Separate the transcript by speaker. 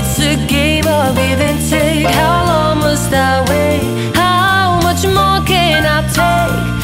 Speaker 1: It's a game of give and take. How long must I wait? How much more can I take?